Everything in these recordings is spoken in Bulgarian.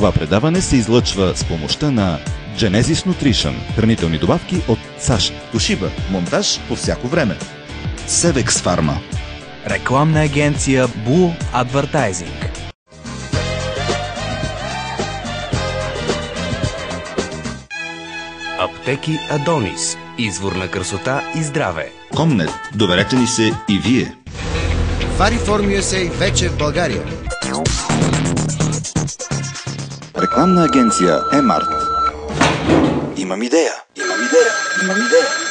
Това предаване се излъчва с помощта на Genesis Nutrition – хранителни добавки от САЩ. Тошиба – монтаж по всяко време. Севекс Фарма. Рекламна агенция Bull Advertising. Аптеки Адонис. Извор на красота и здраве. Комнет. Доверете ни се и вие. Вариформ USA вече в България. Рекламна агенция Емарт. Имам идея. Имам идея. Имам идея.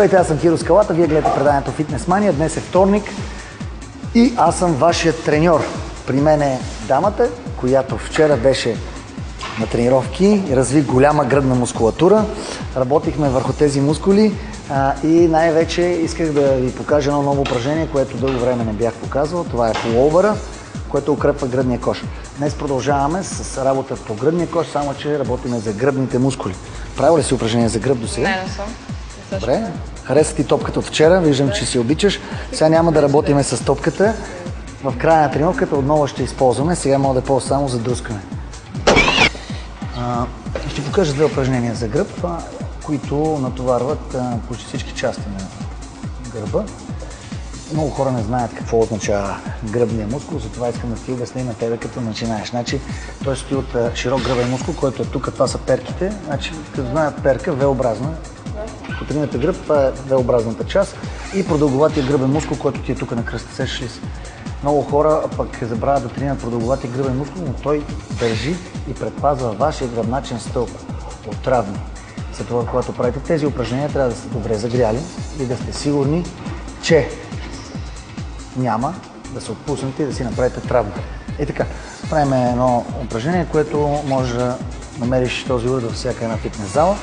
Здравейте, аз съм Киро Скалата, вие гледате преданието Фитнес Мания. Днес е вторник и аз съм вашият треньор. При мен е дамата, която вчера беше на тренировки, разви голяма гръдна мускулатура. Работихме върху тези мускули а, и най-вече исках да ви покажа едно ново упражнение, което дълго време не бях показвал. Това е пуловъра, което укрепва гръдния кош. Днес продължаваме с работа по гръдния кош, само че работиме за гръбните мускули. Правил ли си упражнение за гръб до сега? Не, не съм. Добре. Хареса ти топката от вчера, виждам, че си обичаш. Сега няма да работиме с топката. В края на тренировката отново ще използваме. Сега мога да я ползвам само за друскане. Ще покажа две упражнения за гръб, които натоварват почти всички части на гърба. Много хора не знаят какво означава гръбния мускул, затова искам да ти обясня на тебе като начинаеш. Значи, той стои от широк гръбен мускул, който е тук, това са перките. Значи, като знаят перка, V-образна, Котрината гръб, това е V-образната част и продълговатия гръбен мускул, който ти е тук на кръста. Сещаш ли се? Много хора пък забравят да тренират продълговатия гръбен мускул, но той държи и предпазва вашия гръбначен стълб от травми. Затова, когато правите тези упражнения, трябва да сте добре загряли и да сте сигурни, че няма да се отпуснете и да си направите травма. И така, правим едно упражнение, което може да намериш този уред във всяка една фитнес зала.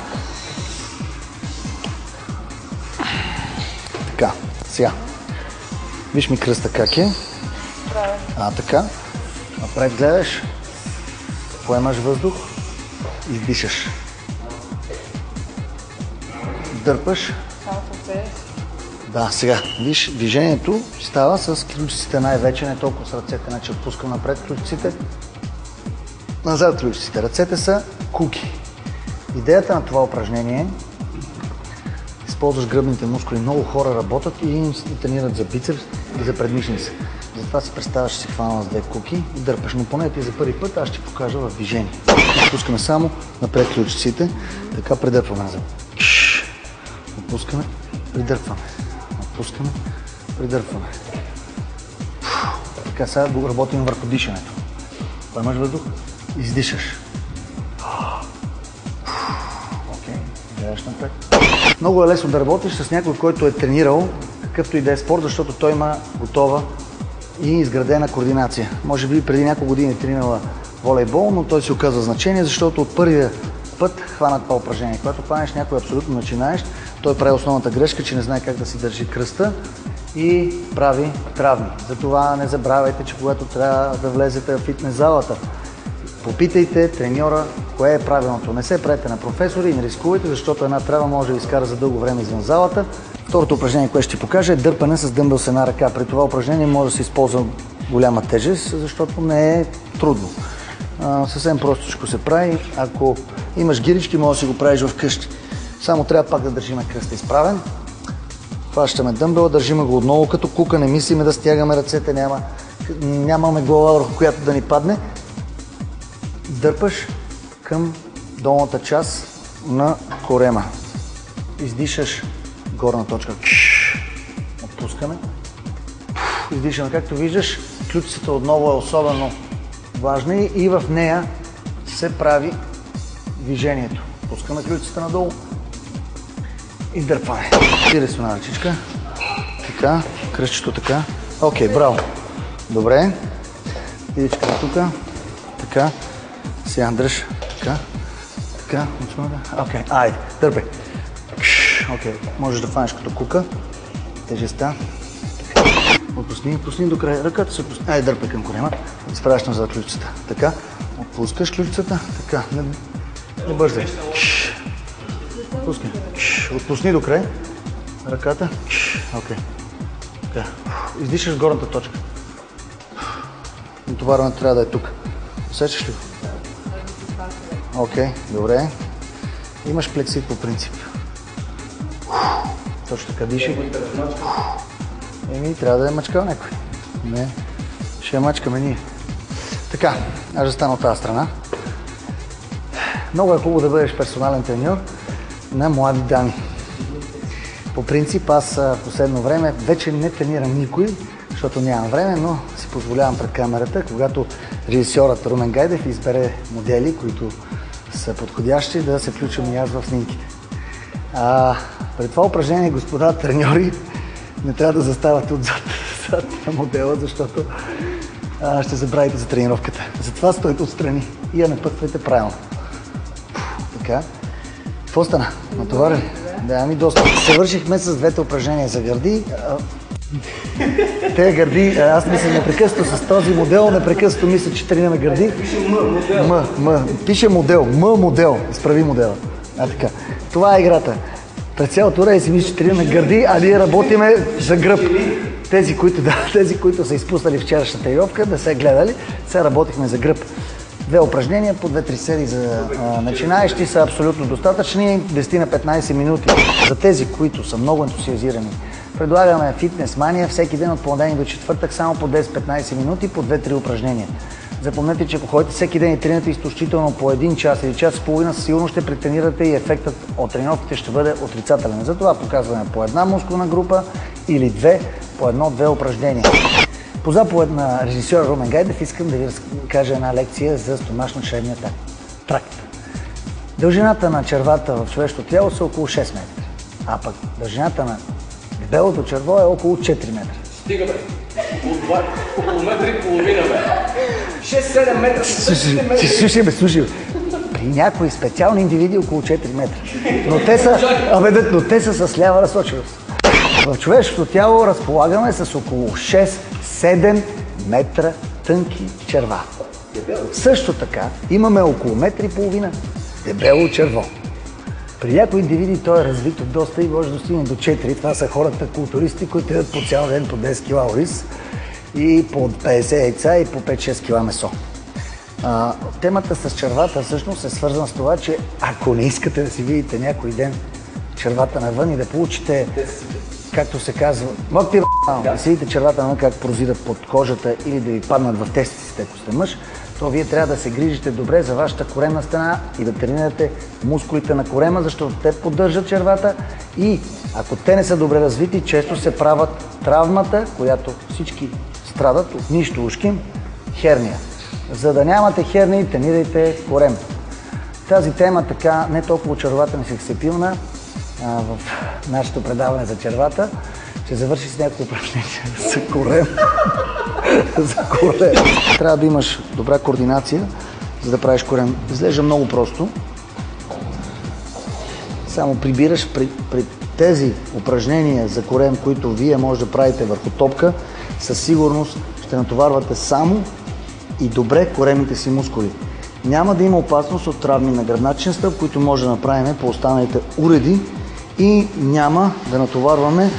Сега. Виж ми кръста как е. А, така. Напред гледаш. Поемаш въздух. Издишаш. Дърпаш. Да, сега. Виж, движението става с ключиците най-вече, не толкова с ръцете. Значи отпускам напред ключиците. Назад ключиците. Ръцете са куки. Идеята на това упражнение е използваш гръбните мускули. Много хора работят и тренират за бицепс и за предмишница. Затова си представяш, че си хванала с две куки и дърпаш. Но поне ти за първи път аз ще покажа в движение. Отпускаме само напред ключиците. Така придърпваме назад. Отпускаме, придърпваме. Отпускаме, придърпваме. Така сега работим върху дишането. Поемаш въздух, издишаш. Окей, гледаш напред. Много е лесно да работиш с някой, който е тренирал какъвто и да е спорт, защото той има готова и изградена координация. Може би преди няколко години е тренирала волейбол, но той си оказва значение, защото от първия път хвана това упражнение. Когато хванеш някой абсолютно начинаещ, той прави основната грешка, че не знае как да си държи кръста и прави травми. Затова не забравяйте, че когато трябва да влезете в фитнес залата, Попитайте треньора кое е правилното. Не се правете на професори и не рискувайте, защото една трава може да ви изкара за дълго време извън залата. Второто упражнение, което ще покажа е дърпане с дъмбел с една ръка. При това упражнение може да се използва голяма тежест, защото не е трудно. А, съвсем простичко се прави. Ако имаш гирички, може да си го правиш вкъщи. Само трябва пак да държиме кръста изправен. Хващаме дъмбела, държиме го отново като кука, не мислиме да стягаме ръцете, няма, нямаме глава, върху която да ни падне дърпаш към долната част на корема. Издишаш горна точка. Отпускаме. Издишаме. Както виждаш, ключицата отново е особено важна и в нея се прави движението. Пускаме ключицата надолу. Издърпваме. Тире с една ръчичка. Така. Кръстчето така. Окей, браво. Добре. Идичката тук. Така. Сега дръж. Така. Така. Окей. Okay. Айде. Дърпай. Окей, можеш да фанеш като кука. Тежестта. Отпусни, отпусни до края. Ръката се отпусни. Ай, дърпай към корема. Изправяш назад ключицата. Така. Отпускаш ключицата. Така. Не, не бързай. Кш. Отпусни до край. Ръката. Окей. Така. Издишаш горната точка. Натоварването трябва да е тук. Усещаш ли го? Окей, добре. Имаш плексит по принцип. Точно така диши. Еми, трябва да е мъчкал някой. Не, ще мачкаме ние. Така, аз ще стана от тази страна. Много е хубаво да бъдеш персонален треньор на млади дами. По принцип, аз в последно време вече не тренирам никой, защото нямам време, но си позволявам пред камерата, когато режисьорът Румен Гайдев избере модели, които са подходящи, да се включвам и аз в снимките. А, при това упражнение, господа треньори, не трябва да заставате отзад зад на модела, защото а, ще забравите за тренировката. Затова стойте отстрани и я напътвайте правилно. Така. Какво стана? Натоварен? Да, ами доста. Завършихме с двете упражнения за гърди. Те гърди, аз мисля непрекъснато с този модел, непрекъснато мисля, че тренираме гърди. Пише М, модел. М, М, пише модел, М модел, изправи модела. А така. Това е играта. През цялото време си мисля, че тренираме гърди, а ние работиме за гръб. Тези, които, да, тези, които са изпуснали вчерашната тренировка, да се гледали, сега работихме за гръб. Две упражнения по 2-3 серии за а, начинаещи са абсолютно достатъчни. 10 на 15 минути. За тези, които са много ентусиазирани, предлагаме фитнес мания всеки ден от понеделник до четвъртък само по 10-15 минути по 2-3 упражнения. Запомнете, че ако ходите всеки ден и тренирате изтощително по един час или час и половина, сигурно ще претренирате и ефектът от тренировките ще бъде отрицателен. Затова показваме по една мускулна група или две, по едно-две упражнения. По заповед на режисьор Румен Гайдев искам да ви кажа една лекция за стомашно-чревния тракт. Дължината на червата в човешкото тяло са около 6 метра, а пък дължината на дебелото черво е около 4 метра. Стига бе. Около метра и половина бе. 6-7 метра. Слушай, бе, слушай. бе. При някои специални индивиди около 4 метра. Но те са, абе, но те са с лява насоченост. В човешкото тяло разполагаме с около 6-7 метра тънки черва. Също така имаме около метри и половина дебело черво. При някои индивиди то е развито доста и може да достигне до 4. Това са хората културисти, които ядат по цял ден по 10 кг ориз и по 50 яйца и по 5-6 кг месо. А, темата с червата всъщност е свързана с това, че ако не искате да си видите някой ден червата навън и да получите, както се казва, мог ти да. да си видите червата навън как прозират под кожата или да ви паднат в тестиците, ако сте мъж, то вие трябва да се грижите добре за вашата коремна стена и да тренирате мускулите на корема, защото те поддържат червата и ако те не са добре развити, често се правят травмата, която всички страдат от нищо ушким, херния. За да нямате херния, тренирайте корем. Тази тема така не толкова очарователна и сексапилна а, в нашето предаване за червата, ще завърши с някакво упражнение за корем. за корем. Трябва да имаш добра координация, за да правиш корем. Изглежда много просто. Само прибираш при, при тези упражнения за корем, които вие може да правите върху топка, със сигурност ще натоварвате само и добре коремните си мускули. Няма да има опасност от травми на гръбначен стъп, които може да направим по останалите уреди и няма да натоварваме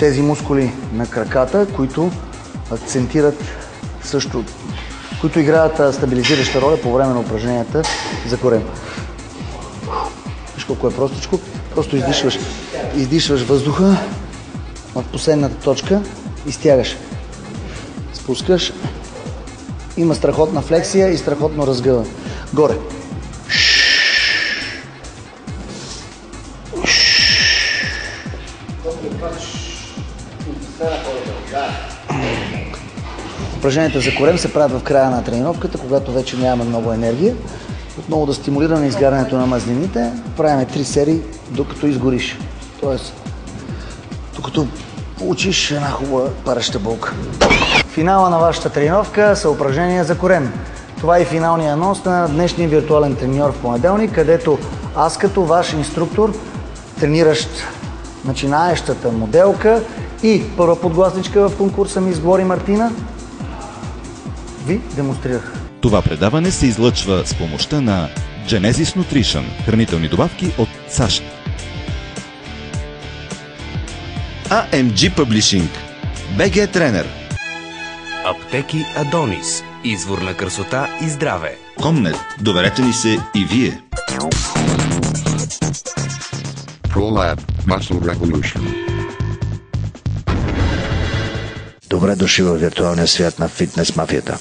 тези мускули на краката, които акцентират също, които играят стабилизираща роля по време на упражненията за корем. Виж колко е простичко. Просто издишваш, издишваш въздуха в последната точка и стягаш. Спускаш. Има страхотна флексия и страхотно разгъване. Горе. Упражненията за корем се правят в края на тренировката, когато вече нямаме много енергия. Отново да стимулираме изгарянето на мазнините. Правиме 3 серии, докато изгориш. Тоест, докато получиш една хубава пареща булка. Финала на вашата тренировка са упражнения за корем. Това е финалния анонс на днешния виртуален треньор в понеделник, където аз като ваш инструктор трениращ начинаещата моделка и първа подгласничка в конкурса ми Сбори Мартина, ви демонстрирах. Това предаване се излъчва с помощта на Genesis Nutrition – хранителни добавки от САЩ. AMG Publishing BG Тренер Аптеки Адонис. Извор на красота и здраве. Комнет, доверете ни се и вие. ProLab Muscle Revolution. Добре дошли във виртуалния свят на фитнес мафията.